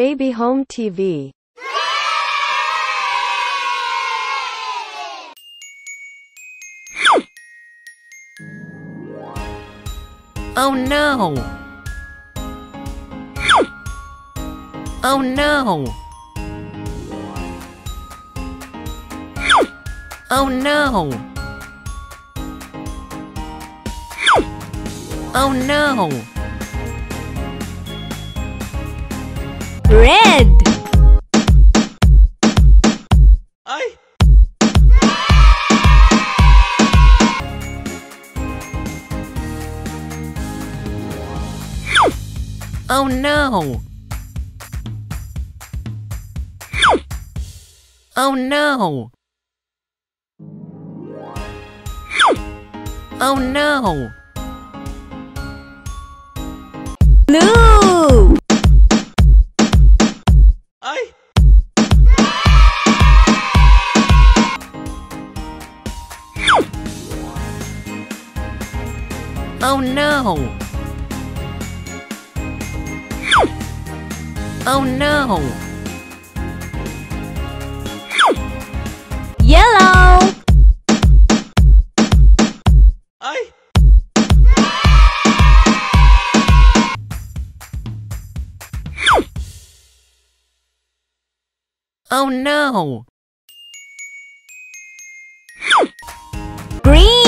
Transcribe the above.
Baby Home TV. Oh no! Oh no! Oh no! Oh no! Red. Ay! Oh no! Oh no! Oh no! Blue. Oh no! Oh no! Yellow! I... Oh no! Green!